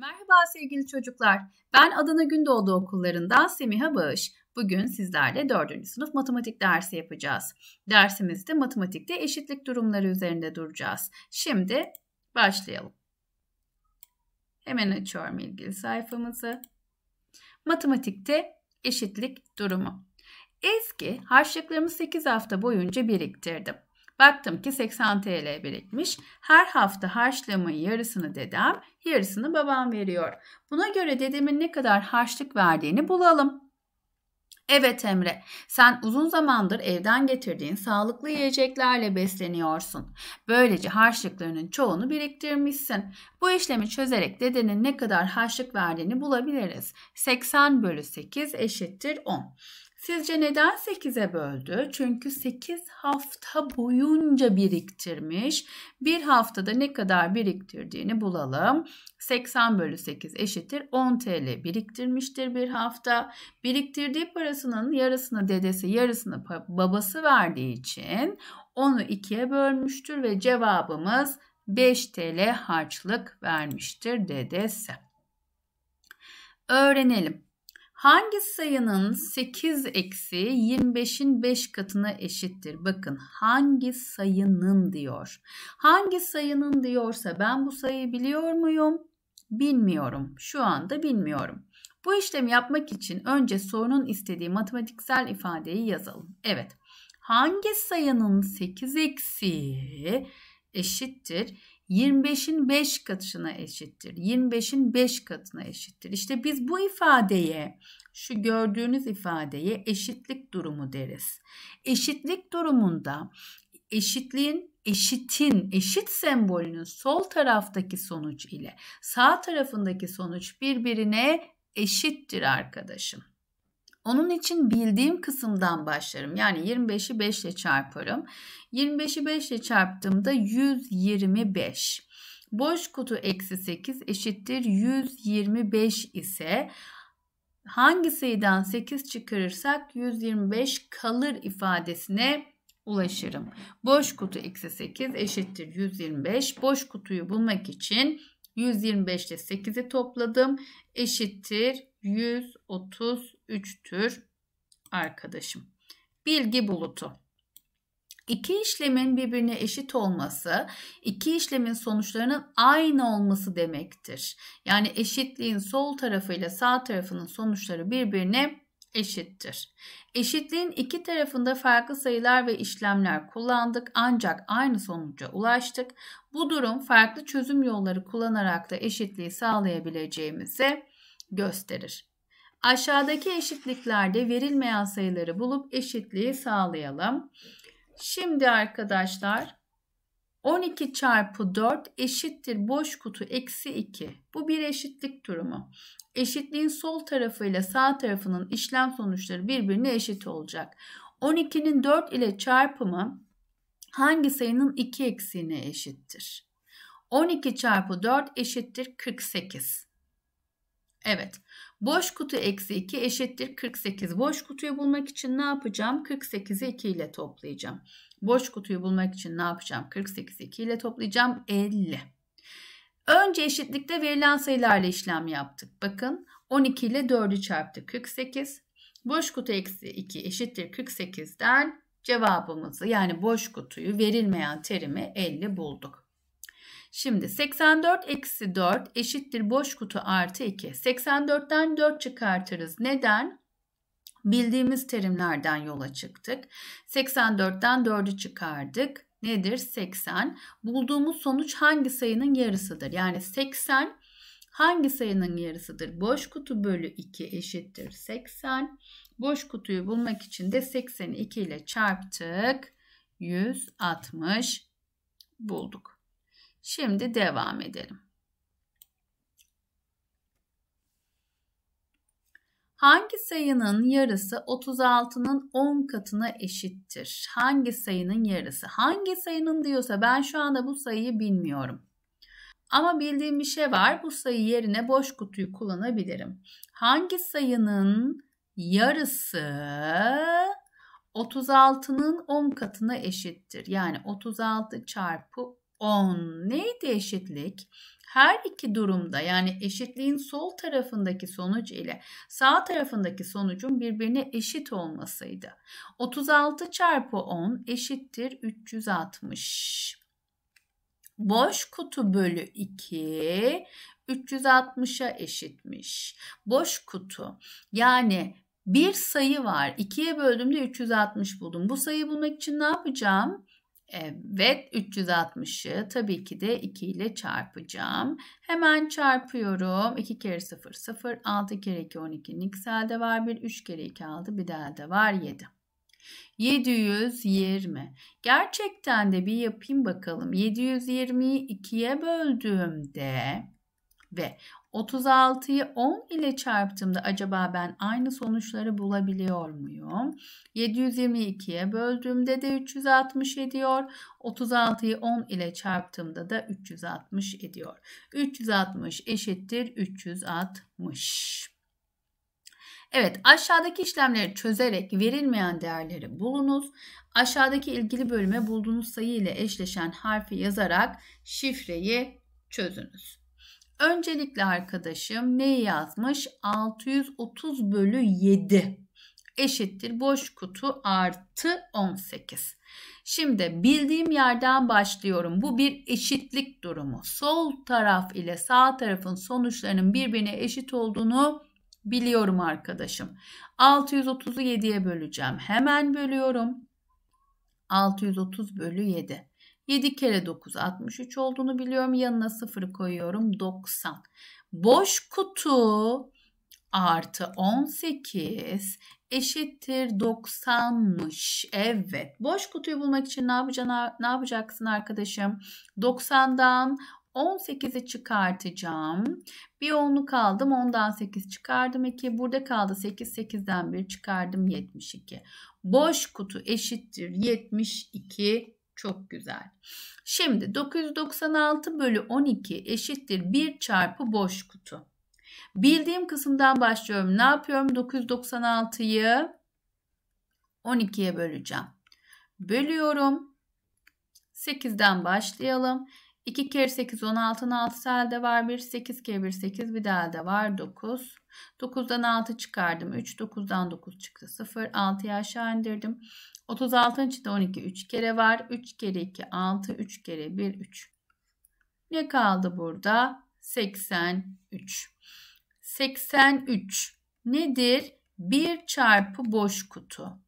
Merhaba sevgili çocuklar. Ben Adana Gündoğdu okullarından Semiha Bağış. Bugün sizlerle 4. sınıf matematik dersi yapacağız. Dersimizde matematikte eşitlik durumları üzerinde duracağız. Şimdi başlayalım. Hemen açıyorum ilgili sayfamızı. Matematikte eşitlik durumu. Eski harçlıklarımı 8 hafta boyunca biriktirdim. Baktım ki 80 TL birikmiş. Her hafta harçlığımın yarısını dedem, yarısını babam veriyor. Buna göre dedemin ne kadar harçlık verdiğini bulalım. Evet Emre, sen uzun zamandır evden getirdiğin sağlıklı yiyeceklerle besleniyorsun. Böylece harçlıklarının çoğunu biriktirmişsin. Bu işlemi çözerek dedenin ne kadar harçlık verdiğini bulabiliriz. 80 bölü 8 eşittir 10. Sizce neden 8'e böldü? Çünkü 8 hafta boyunca biriktirmiş. Bir haftada ne kadar biriktirdiğini bulalım. 80 bölü 8 eşittir 10 TL biriktirmiştir bir hafta. Biriktirdiği parasının yarısını dedesi yarısını babası verdiği için onu ikiye bölmüştür ve cevabımız 5 TL harçlık vermiştir dedesi. Öğrenelim. Hangi sayının 8 eksi 25'in 5 katına eşittir? Bakın hangi sayının diyor. Hangi sayının diyorsa ben bu sayıyı biliyor muyum? Bilmiyorum. Şu anda bilmiyorum. Bu işlemi yapmak için önce sorunun istediği matematiksel ifadeyi yazalım. Evet. Hangi sayının 8 eksi eşittir 25'in 5 katına eşittir. 25'in 5 katına eşittir. İşte biz bu ifadeye, şu gördüğünüz ifadeye eşitlik durumu deriz. Eşitlik durumunda eşitliğin eşitin, eşit sembolünün sol taraftaki sonuç ile sağ tarafındaki sonuç birbirine eşittir arkadaşım. Onun için bildiğim kısımdan başlarım. Yani 25'i 5 ile çarparım. 25'i 5 ile çarptığımda 125. Boş kutu eksi 8 eşittir 125 ise hangi sayıdan 8 çıkarırsak 125 kalır ifadesine ulaşırım. Boş kutu eksi 8 eşittir 125. Boş kutuyu bulmak için 125 ile 8'i topladım. Eşittir 133'tür arkadaşım. Bilgi bulutu. İki işlemin birbirine eşit olması, iki işlemin sonuçlarının aynı olması demektir. Yani eşitliğin sol tarafıyla sağ tarafının sonuçları birbirine eşittir. Eşitliğin iki tarafında farklı sayılar ve işlemler kullandık ancak aynı sonuca ulaştık. Bu durum farklı çözüm yolları kullanarak da eşitliği sağlayabileceğimizi gösterir. Aşağıdaki eşitliklerde verilmeyen sayıları bulup eşitliği sağlayalım. Şimdi arkadaşlar 12 çarpı 4 eşittir boş kutu eksi 2. Bu bir eşitlik durumu. Eşitliğin sol tarafıyla sağ tarafının işlem sonuçları birbirine eşit olacak. 12'nin 4 ile çarpımı hangi sayının 2 eksiğine eşittir? 12 çarpı 4 eşittir 48. Evet. Boş kutu eksi 2 eşittir 48. Boş kutuyu bulmak için ne yapacağım? 48'i 2 ile toplayacağım. Boş kutuyu bulmak için ne yapacağım? 48'i 2 ile toplayacağım. 50. Önce eşitlikte verilen sayılarla işlem yaptık. Bakın 12 ile 4'ü çarptık. 48. Boş kutu eksi 2 eşittir 48'den cevabımızı yani boş kutuyu verilmeyen terimi 50 bulduk. Şimdi 84 eksi 4 eşittir boş kutu artı 2. 84'ten 4 çıkartırız. Neden? Bildiğimiz terimlerden yola çıktık. 84'ten 4'ü çıkardık. Nedir? 80. Bulduğumuz sonuç hangi sayının yarısıdır? Yani 80 hangi sayının yarısıdır? Boş kutu bölü 2 eşittir 80. Boş kutuyu bulmak için de 80'i 2 ile çarptık. 160 bulduk. Şimdi devam edelim. Hangi sayının yarısı 36'nın 10 katına eşittir? Hangi sayının yarısı? Hangi sayının diyorsa ben şu anda bu sayıyı bilmiyorum. Ama bildiğim bir şey var. Bu sayı yerine boş kutuyu kullanabilirim. Hangi sayının yarısı 36'nın 10 katına eşittir? Yani 36 çarpı 10. Neydi eşitlik? Her iki durumda yani eşitliğin sol tarafındaki sonuç ile sağ tarafındaki sonucun birbirine eşit olmasıydı. 36 çarpı 10 eşittir 360. Boş kutu bölü 2 360'a eşitmiş. Boş kutu yani bir sayı var. 2'ye böldüğümde 360 buldum. Bu sayıyı bulmak için ne yapacağım? Evet 360'ı tabii ki de 2 ile çarpacağım. Hemen çarpıyorum. 2 kere 0 0 6 kere 2 12 elde var 1 3 kere 2 6 bir de elde var 7. 720. Gerçekten de bir yapayım bakalım. 720'yi 2'ye böldüğümde ve 36'yı 10 ile çarptığımda acaba ben aynı sonuçları bulabiliyor muyum? 722'ye böldüğümde de 360 ediyor. 36'yı 10 ile çarptığımda da 360 ediyor. 360 eşittir 360. Evet aşağıdaki işlemleri çözerek verilmeyen değerleri bulunuz. Aşağıdaki ilgili bölüme bulduğunuz sayı ile eşleşen harfi yazarak şifreyi çözünüz. Öncelikle arkadaşım neyi yazmış? 630 bölü 7 eşittir boş kutu artı 18. Şimdi bildiğim yerden başlıyorum. Bu bir eşitlik durumu. Sol taraf ile sağ tarafın sonuçlarının birbirine eşit olduğunu biliyorum arkadaşım. 630'u 7'ye böleceğim. Hemen bölüyorum. 630 bölü 7. 7 kere 9 63 olduğunu biliyorum. Yanına 0 koyuyorum 90. Boş kutu artı 18 eşittir 90'mış. Evet. Boş kutuyu bulmak için ne yapacaksın, ne yapacaksın arkadaşım? 90'dan 18'i çıkartacağım. Bir onluk aldım. 10'dan 8 çıkardım 2. Burada kaldı 8. 8'den 1 çıkardım 72. Boş kutu eşittir 72 çok güzel. Şimdi 996 bölü 12 eşittir 1 çarpı boş kutu. Bildiğim kısımdan başlıyorum. Ne yapıyorum? 996'yı 12'ye böleceğim. Bölüyorum. 8'den başlayalım. 2 kere 8 16'nın 6 elde var 1. 8 kere 1 8 bir daha elde var 9. 9'dan 6 çıkardım 3. 9'dan 9 çıktı 0. 6'yı aşağı indirdim. 36'ın içinde 12 3 kere var. 3 kere 2 6 3 kere 1 3. Ne kaldı burada? 83. 83 nedir? 1 çarpı boş kutu.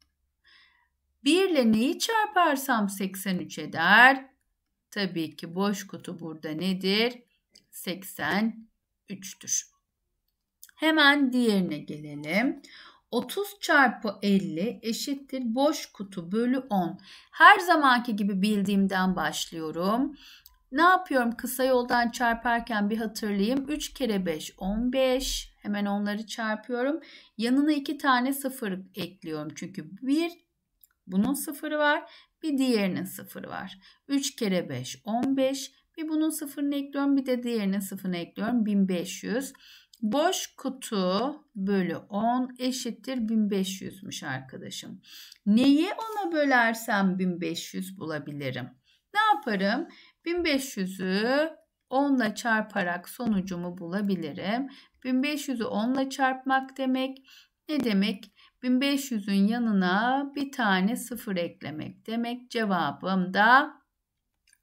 1 ile neyi çarparsam 83 eder? Tabii ki boş kutu burada nedir? 83'tür. Hemen diğerine gelelim. 30 çarpı 50 eşittir boş kutu bölü 10. Her zamanki gibi bildiğimden başlıyorum. Ne yapıyorum kısa yoldan çarparken bir hatırlayayım. 3 kere 5 15. Hemen onları çarpıyorum. Yanına 2 tane sıfır ekliyorum. Çünkü bir bunun sıfırı var. Bir diğerinin sıfırı var. 3 kere 5 15. Bir bunun sıfırını ekliyorum. Bir de diğerinin sıfırını ekliyorum. 1500. Boş kutu bölü 10 eşittir 1500'müş arkadaşım. Neyi ona bölersem 1500 bulabilirim? Ne yaparım? 1500'ü 10 ile çarparak sonucumu bulabilirim. 1500'ü 10 ile çarpmak demek ne demek? 1500'ün yanına bir tane sıfır eklemek demek. Cevabım da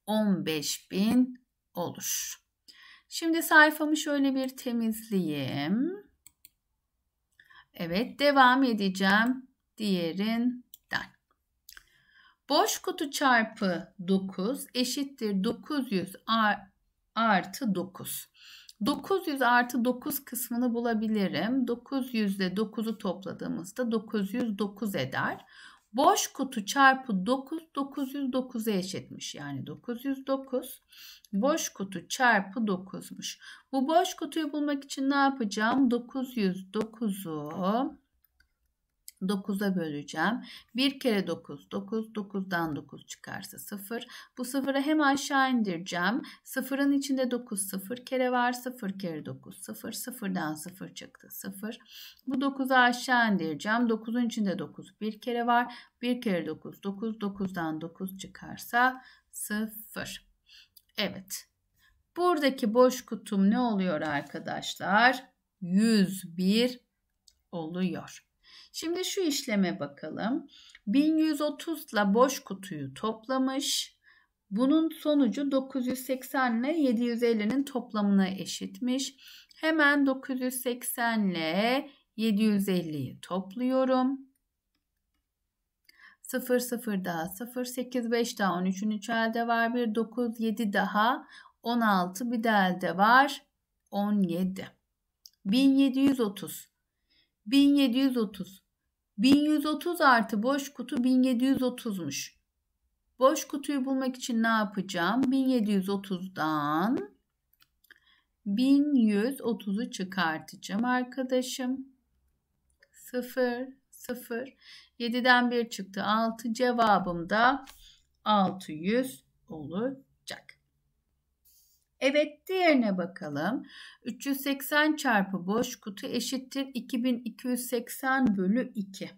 15.000 olur. Şimdi sayfamı şöyle bir temizleyeyim. Evet devam edeceğim diğerinden. Boş kutu çarpı 9 eşittir 900 artı 9. 900 artı 9 kısmını bulabilirim. 900 ile 9'u topladığımızda 909 eder. Boş kutu çarpı 9 909'a eşitmiş. Yani 909 boş kutu çarpı 9'muş. Bu boş kutuyu bulmak için ne yapacağım? 909'u 9'a böleceğim. 1 kere 9 9 9'dan 9 çıkarsa 0. Bu 0'ı hem aşağı indireceğim. 0'ın içinde 9 0 kere var. 0 kere 9 0 0'dan 0 çıktı 0. Bu 9'u aşağı indireceğim. 9'un içinde 9 1 kere var. 1 kere 9 9 9'dan 9 çıkarsa 0. Evet. Buradaki boş kutum ne oluyor arkadaşlar? 101 oluyor. Şimdi şu işleme bakalım. 1130 ile boş kutuyu toplamış. Bunun sonucu 980 ile 750'nin toplamına eşitmiş. Hemen 980 ile 750'yi topluyorum. 0 0 daha 0 8 5 daha 13'ün 3 elde var 1 9 7 daha 16 bir de elde var 17. 1730 1730 1130 artı boş kutu 1730'muş. Boş kutuyu bulmak için ne yapacağım? 1730'dan 1130'u çıkartacağım arkadaşım. 0 0 7'den 1 çıktı 6 cevabım da 600 olacak. Evet diğerine bakalım. 380 çarpı boş kutu eşittir 2280 bölü 2.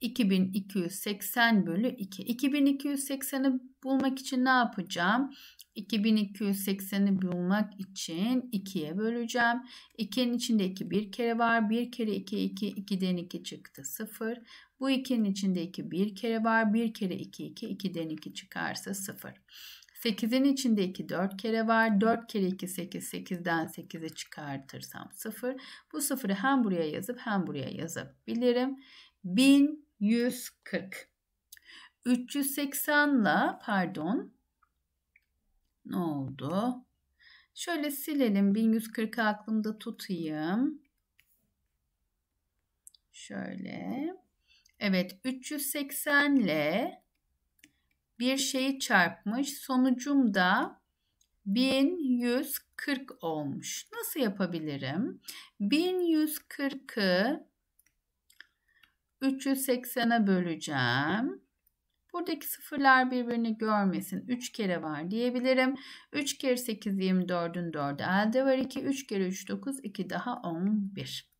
2280 bölü 2. 2280'i bulmak için ne yapacağım? 2280'i bulmak için 2'ye böleceğim. 2'nin içinde 2 bir kere var. 1 kere 2 2 2'den 2 çıktı 0. Bu 2'nin içinde 2 bir kere var. 1 kere 2 2 2'den 2 çıkarsa 0. 8'in içinde 2 4 kere var. 4 kere 2 8. 8'den 8'i çıkartırsam 0. Bu 0'ı hem buraya yazıp hem buraya yazabilirim. 1140. 380 ile pardon ne oldu? Şöyle silelim. 1140'ı aklımda tutayım. Şöyle. Evet 380 ile bir şeyi çarpmış. Sonucum da 1140 olmuş. Nasıl yapabilirim? 1140'ı 380'e böleceğim. Buradaki sıfırlar birbirini görmesin. 3 kere var diyebilirim. 3 kere 8 24'ün 4'ü elde var 2. 3 kere 3 9 2 daha 11.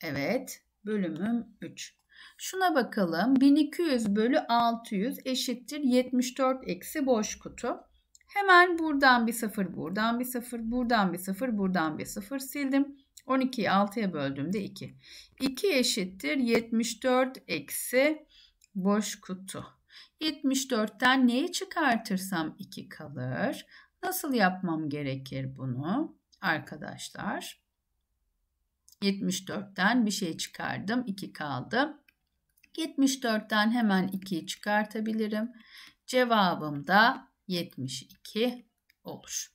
Evet bölümüm 3. Şuna bakalım. 1200 bölü 600 eşittir 74 eksi boş kutu. Hemen buradan bir sıfır, buradan bir sıfır, buradan bir sıfır, buradan bir sıfır sildim. 12'yi 6'ya böldüğümde 2. 2 eşittir 74 eksi boş kutu. 74'ten neyi çıkartırsam 2 kalır. Nasıl yapmam gerekir bunu arkadaşlar? 74'ten bir şey çıkardım. 2 kaldı. 74'ten hemen 2'yi çıkartabilirim. Cevabım da 72 olur.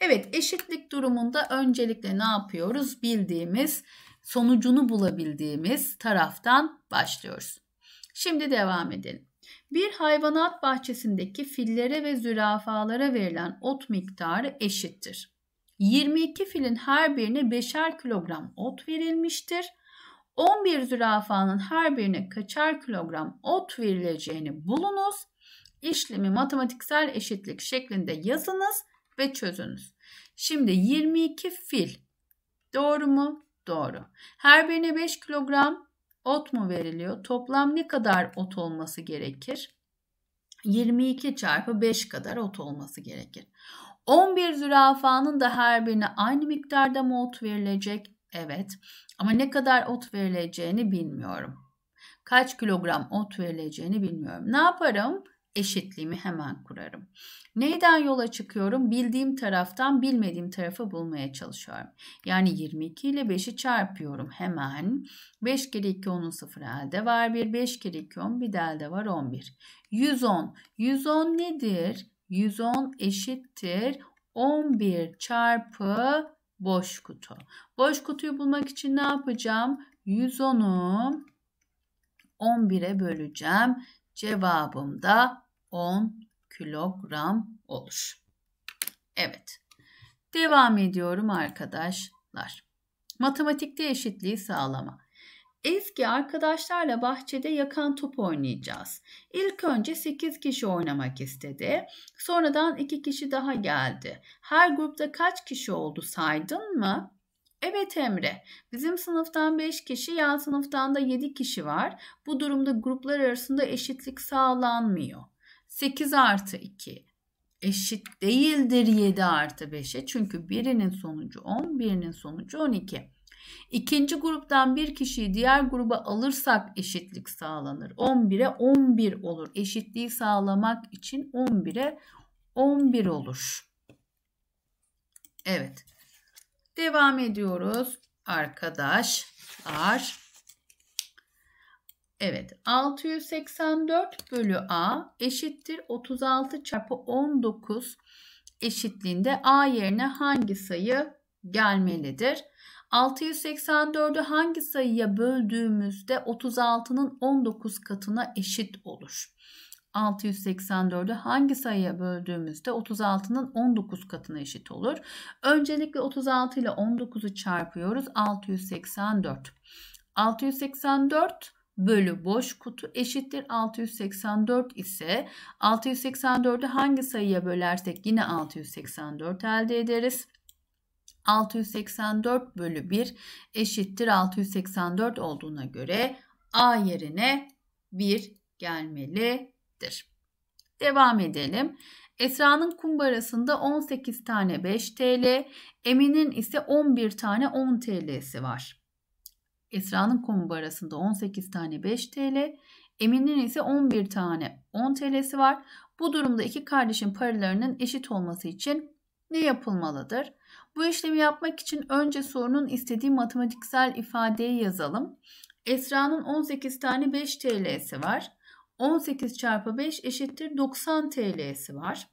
Evet eşitlik durumunda öncelikle ne yapıyoruz? Bildiğimiz sonucunu bulabildiğimiz taraftan başlıyoruz. Şimdi devam edelim. Bir hayvanat bahçesindeki fillere ve zürafalara verilen ot miktarı eşittir. 22 filin her birine 5'er kilogram ot verilmiştir. 11 zürafanın her birine kaçar kilogram ot verileceğini bulunuz. İşlemi matematiksel eşitlik şeklinde yazınız ve çözünüz. Şimdi 22 fil. Doğru mu? Doğru. Her birine 5 kilogram ot mu veriliyor? Toplam ne kadar ot olması gerekir? 22 çarpı 5 kadar ot olması gerekir. 11 zürafanın da her birine aynı miktarda mı ot verilecek? Evet. Ama ne kadar ot verileceğini bilmiyorum. Kaç kilogram ot verileceğini bilmiyorum. Ne yaparım? Eşitliğimi hemen kurarım. Neyden yola çıkıyorum? Bildiğim taraftan bilmediğim tarafı bulmaya çalışıyorum. Yani 22 ile 5'i çarpıyorum hemen. 5 kere 2 10'un 0 elde var 1. 5 kere 2 10 bir de elde var 11. 110. 110 nedir? 110 eşittir 11 çarpı boş kutu. Boş kutuyu bulmak için ne yapacağım? 110'u 11'e böleceğim. Cevabım da 10 kilogram olur. Evet. Devam ediyorum arkadaşlar. Matematikte eşitliği sağlama. Ezgi arkadaşlarla bahçede yakan top oynayacağız. İlk önce 8 kişi oynamak istedi. Sonradan 2 kişi daha geldi. Her grupta kaç kişi oldu saydın mı? Evet Emre. Bizim sınıftan 5 kişi, yan sınıftan da 7 kişi var. Bu durumda gruplar arasında eşitlik sağlanmıyor. 8 artı 2 eşit değildir 7 artı 5'e. Çünkü birinin sonucu 10, birinin sonucu 12. İkinci gruptan bir kişiyi diğer gruba alırsak eşitlik sağlanır. 11'e 11 olur. Eşitliği sağlamak için 11'e 11 olur. Evet. Devam ediyoruz arkadaşlar. Evet 684 bölü A eşittir 36 çarpı 19 eşitliğinde A yerine hangi sayı gelmelidir? 684'ü hangi sayıya böldüğümüzde 36'nın 19 katına eşit olur? 684'ü hangi sayıya böldüğümüzde 36'nın 19 katına eşit olur. Öncelikle 36 ile 19'u çarpıyoruz. 684. 684 bölü boş kutu eşittir 684 ise 684'ü hangi sayıya bölersek yine 684 elde ederiz. 684 bölü 1 eşittir 684 olduğuna göre A yerine 1 gelmelidir. Devam edelim. Esra'nın kumbarasında 18 tane 5 TL, Emin'in ise 11 tane 10 TL'si var. Esra'nın kumbarasında 18 tane 5 TL, Emin'in ise 11 tane 10 TL'si var. Bu durumda iki kardeşin paralarının eşit olması için ne yapılmalıdır? Bu işlemi yapmak için önce sorunun istediği matematiksel ifadeyi yazalım. Esra'nın 18 tane 5 TL'si var. 18 çarpı 5 eşittir 90 TL'si var.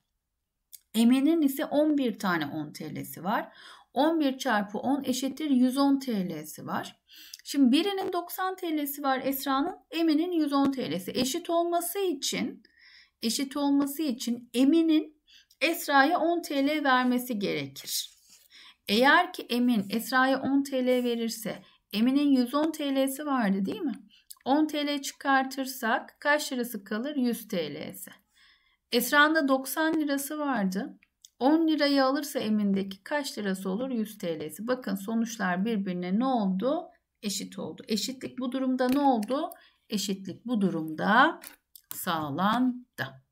Emin'in ise 11 tane 10 TL'si var. 11 çarpı 10 eşittir 110 TL'si var. Şimdi birinin 90 TL'si var Esra'nın, Emin'in 110 TL'si. Eşit olması için eşit olması için Emin'in Esra'ya 10 TL vermesi gerekir. Eğer ki Emin Esra'ya 10 TL verirse Emin'in 110 TL'si vardı değil mi? 10 TL çıkartırsak kaç lirası kalır? 100 TL'si. Esra'nın da 90 lirası vardı. 10 lirayı alırsa Emin'deki kaç lirası olur? 100 TL'si. Bakın sonuçlar birbirine ne oldu? Eşit oldu. Eşitlik bu durumda ne oldu? Eşitlik bu durumda sağlandı.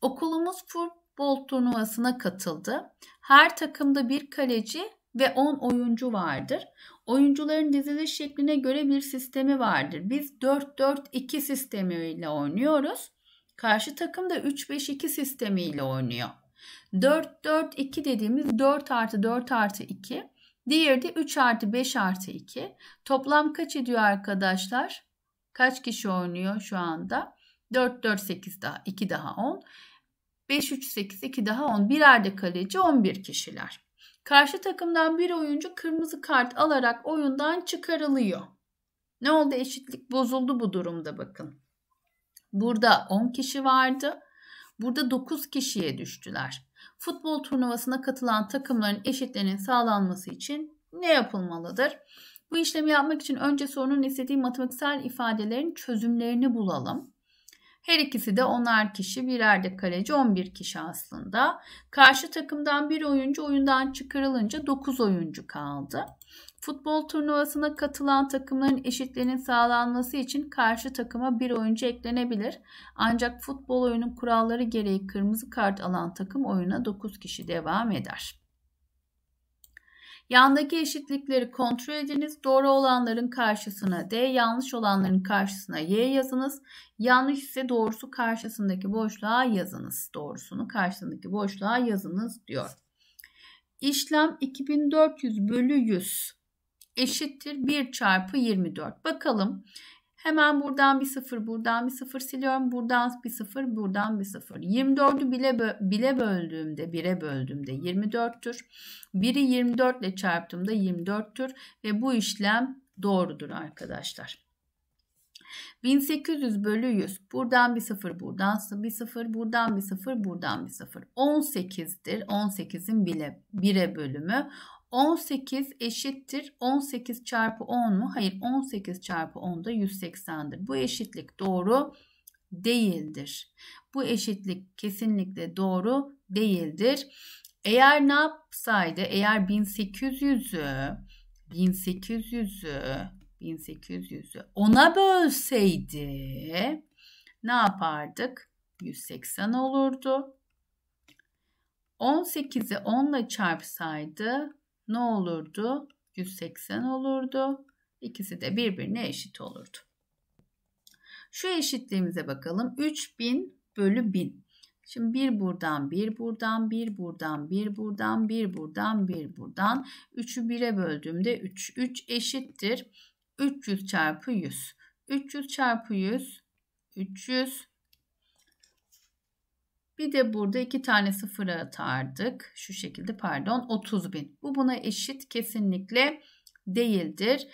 Okulumuz futbol turnuvasına katıldı. Her takımda bir kaleci ve 10 oyuncu vardır. Oyuncuların diziliş şekline göre bir sistemi vardır. Biz 4-4-2 sistemiyle oynuyoruz. Karşı takım da 3-5-2 sistemiyle oynuyor. 4-4-2 dediğimiz 4 artı 4 artı 2. Diğeri de 3 artı 5 artı 2. Toplam kaç ediyor arkadaşlar? Kaç kişi oynuyor şu anda? 4, 4, 8 daha 2 daha 10. 5, 3, 8, 2 daha 10. Birer de kaleci 11 kişiler. Karşı takımdan bir oyuncu kırmızı kart alarak oyundan çıkarılıyor. Ne oldu? Eşitlik bozuldu bu durumda bakın. Burada 10 kişi vardı. Burada 9 kişiye düştüler. Futbol turnuvasına katılan takımların eşitliğinin sağlanması için ne yapılmalıdır? Bu işlemi yapmak için önce sorunun istediği matematiksel ifadelerin çözümlerini bulalım. Her ikisi de onar kişi, birer de kaleci 11 kişi aslında. Karşı takımdan bir oyuncu oyundan çıkarılınca 9 oyuncu kaldı. Futbol turnuvasına katılan takımların eşitliğinin sağlanması için karşı takıma bir oyuncu eklenebilir. Ancak futbol oyunun kuralları gereği kırmızı kart alan takım oyuna 9 kişi devam eder. Yandaki eşitlikleri kontrol ediniz. Doğru olanların karşısına D, yanlış olanların karşısına Y yazınız. Yanlış ise doğrusu karşısındaki boşluğa yazınız. Doğrusunu karşısındaki boşluğa yazınız diyor. İşlem 2400 bölü 100 eşittir 1 çarpı 24. Bakalım. Hemen buradan bir sıfır, buradan bir sıfır siliyorum. Buradan bir sıfır, buradan bir sıfır. 24'ü bile, bö bile böldüğümde, 1'e böldüğümde 24'tür. 1'i 24 ile çarptığımda 24'tür. Ve bu işlem doğrudur arkadaşlar. 1800 bölü 100. Buradan bir sıfır, buradan bir sıfır, buradan bir sıfır, buradan bir sıfır. 18'dir. 18'in bile 1'e bölümü. 18 eşittir 18 çarpı 10 mu? Hayır 18 çarpı 10 da 180'dir. Bu eşitlik doğru değildir. Bu eşitlik kesinlikle doğru değildir. Eğer ne yapsaydı? Eğer 1800'ü 1800'ü 1800'ü ona bölseydi ne yapardık? 180 olurdu. 18'i 10 ile çarpsaydı ne olurdu? 180 olurdu. İkisi de birbirine eşit olurdu. Şu eşitliğimize bakalım. 3000 bölü 1000. Şimdi bir buradan, bir buradan, bir buradan, bir buradan, bir buradan, bir buradan. 3'ü 1'e böldüğümde 3. 3 eşittir. 300 çarpı 100. 300 çarpı 100 300 bir de burada iki tane sıfır atardık. Şu şekilde pardon 30 bin. Bu buna eşit kesinlikle değildir.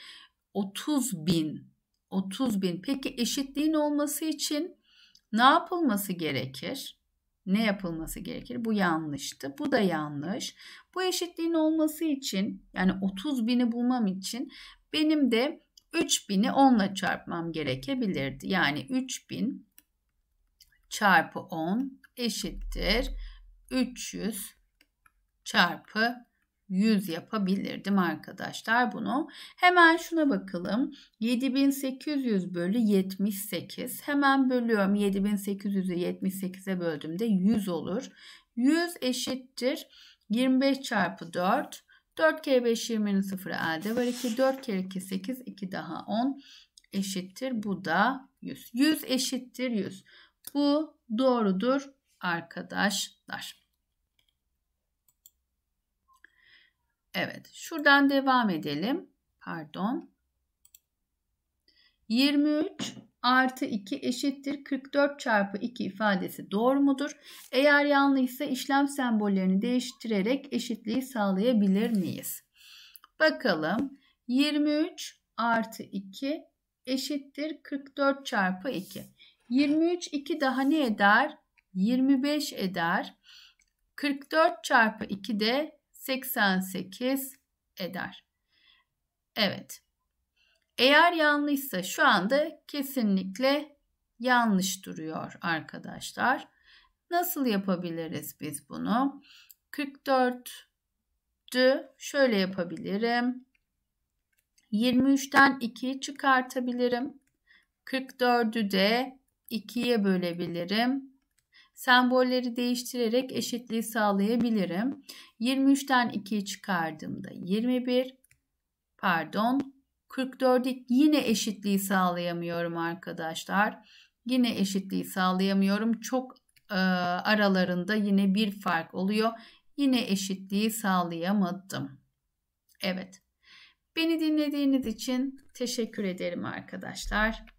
30 bin. 30 bin. Peki eşitliğin olması için ne yapılması gerekir? Ne yapılması gerekir? Bu yanlıştı. Bu da yanlış. Bu eşitliğin olması için yani 30 bini bulmam için benim de 3000'i 10 ile çarpmam gerekebilirdi. Yani 3000 çarpı 10 eşittir 300 çarpı 100 yapabilirdim arkadaşlar bunu. Hemen şuna bakalım. 7800 bölü 78. Hemen bölüyorum. 7800'ü 78'e böldüğümde 100 olur. 100 eşittir 25 çarpı 4. 4 kere 5 20'nin sıfırı elde var 2. 4 kere 2 8. 2 daha 10 eşittir. Bu da 100. 100 eşittir 100. Bu doğrudur arkadaşlar. Evet şuradan devam edelim. Pardon. 23 artı 2 eşittir 44 çarpı 2 ifadesi doğru mudur? Eğer yanlışsa işlem sembollerini değiştirerek eşitliği sağlayabilir miyiz? Bakalım 23 artı 2 eşittir 44 çarpı 2. 23 2 daha ne eder? 25 eder. 44 çarpı 2 de 88 eder. Evet. Eğer yanlışsa şu anda kesinlikle yanlış duruyor arkadaşlar. Nasıl yapabiliriz biz bunu? 44'ü şöyle yapabilirim. 23'ten 2'yi çıkartabilirim. 44'ü de 2'ye bölebilirim. Sembolleri değiştirerek eşitliği sağlayabilirim. 23'ten 2'yi çıkardığımda 21 pardon 44'ü yine eşitliği sağlayamıyorum arkadaşlar. Yine eşitliği sağlayamıyorum. Çok e, aralarında yine bir fark oluyor. Yine eşitliği sağlayamadım. Evet. Beni dinlediğiniz için teşekkür ederim arkadaşlar.